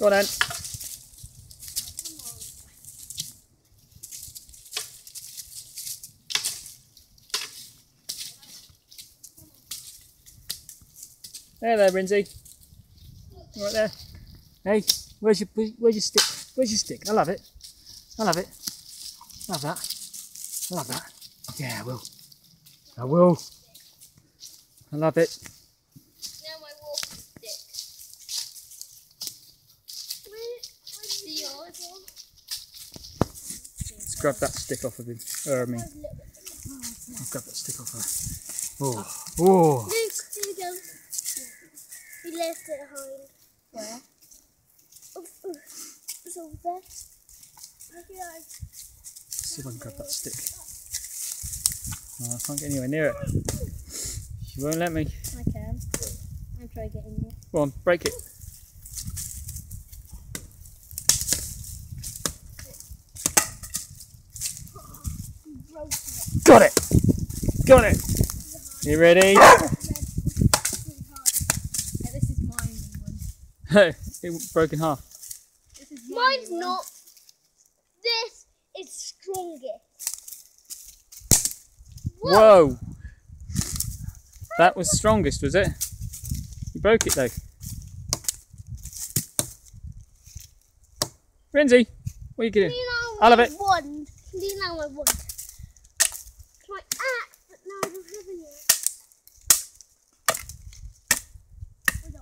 Go on. There, there, Rinzy. Right there. Hey, where's your where's your stick? Where's your stick? I love it. I love it. Love that. I love that. Yeah, I will. I will. I love it. Now my walking stick. Where, where's the yard one? Let's grab that stick off of him. Or me. I'll grab that stick off her. Oh, oh. Luke, here we go. We left it behind. Where? Oh, oh, it's over there. Okay, see if I can grab that stick. Oh, I can't get anywhere near it. She won't let me. I can. I'm trying to get in there. Go on, break it. Got it! Got it! You ready? this is mine one. it broke in half. This is Mine's not. This is strongest. Whoa! That was strongest, was it? You broke it though. Renzi, what are you doing? Clean out I love my it. wand. Clean out my wand. It's my axe, but now I don't have any axe. Hold on.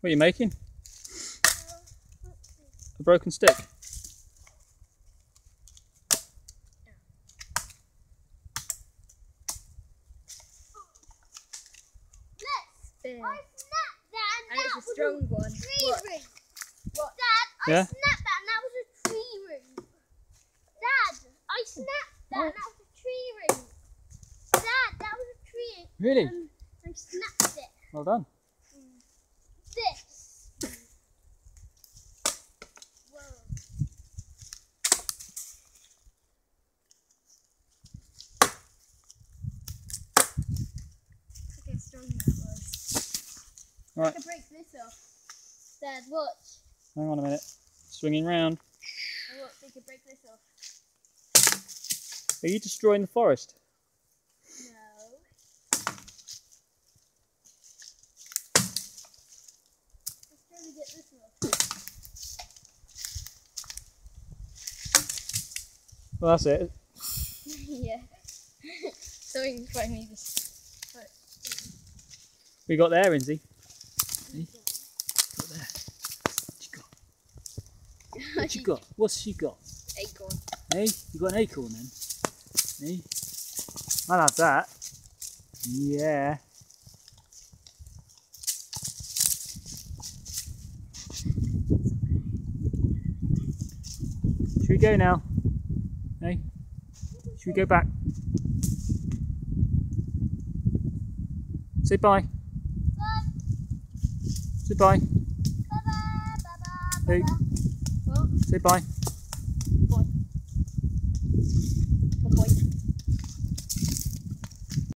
What are you making? Uh. A broken stick? Yes. I snapped that and, And that it's a was strong a one. tree What? Dad, I Yeah? snapped that and that was a tree root. Dad, I snapped that and that was a tree root. Dad, that was a tree. Really? Um, I snapped it. Well done. This. Whoa. Look how strong that was. Right, I can break this off. Dad, watch. hang on a minute. Swinging round. I watch, I can break this off. Are you destroying the forest? No. Let's try to get this off. Well, that's it. yeah. So Something funny just. We got there, Renzi. See? Got there. What you got? What you got? What's she got? Acorn. Hey, you got an acorn then? Hey, I'll have that. Yeah. Should we go now? Hey, should we go back? Say bye. Bye. Say bye. Hey, What? say bye. Boy. A boy.